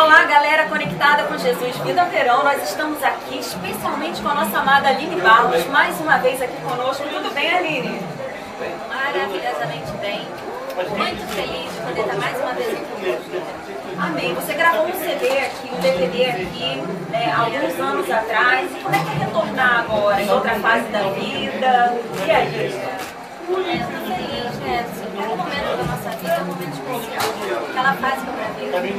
Olá, galera conectada com Jesus Vida Verão. Nós estamos aqui especialmente com a nossa amada Aline Barros, mais uma vez aqui conosco. Tudo bem, Aline? Maravilhosamente bem. Muito feliz de poder estar mais uma vez aqui conosco. Amém. Você gravou um CD aqui, um DVD aqui, né, alguns anos atrás. E como é que é retornar agora, em outra fase da vida? E aí? É, eu tô feliz, né? Cada momento da nossa vida é um momento especial. Aquela fase que eu nem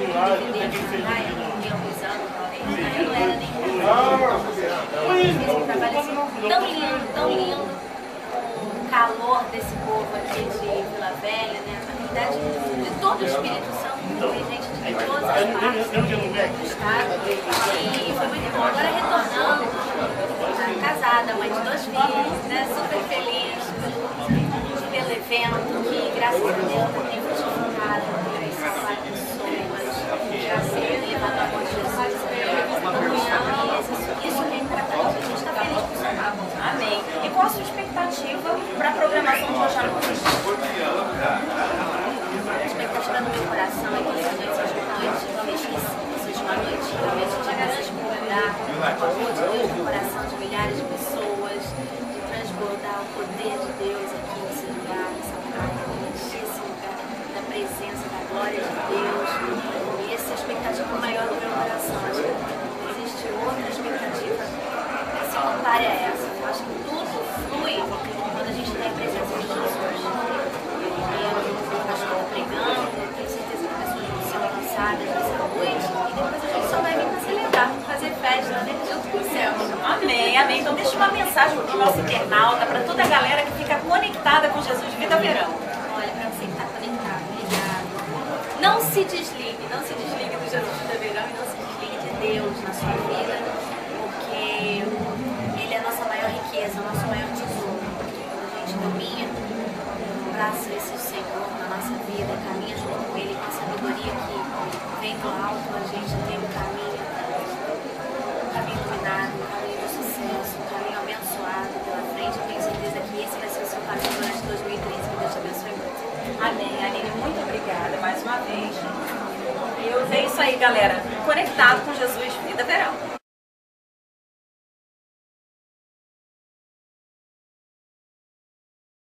Eu fiz um trabalho assim, tão lindo, tão lindo, o calor desse povo aqui de Vila Velha, né? Na verdade, de todo o Espírito Santo, tem gente de todas as partes do estado. E foi muito bom. Agora retornando, casada, mãe de dois filhos, né? Super feliz pelo evento, que graças a Deus eu a expectativa para a programação de hoje à noite? A expectativa no meu coração é que essa noite seja uma noite, que seja uma noite, talvez já garante com lugar, o amor de Deus no coração de milhares de pessoas, de transbordar o poder de Deus aqui nesse lugar, nessa praia, encher esse lugar da presença, da glória de Deus. E essa é a expectativa maior do meu coração. Acho que não existe outra expectativa secundária a essa. Eu acho que tudo flui quando a gente tem a presença de Jesus. E o pastor pregando, eu tenho certeza que pessoas vão ser alcançadas nessa noite. E depois a gente só vai vir para celebrar, fazer festa, né? Junto com o céu. Amém, amém. Então deixa uma mensagem para o nosso internauta, para toda a galera que fica conectada com Jesus Vida Verão. Olha, para você que está conectado, ligado. Não se desligue, não se desligue do Jesus Vida Verão e não se desligue de Deus na sua vida, porque Ele é a nossa maior riqueza, o nosso maior tesouro. Quando a gente caminha, abraça esse Senhor na nossa vida, caminha Amém. Aline, muito obrigada mais uma vez. E é isso aí, galera. Conectado com Jesus Vida Verão.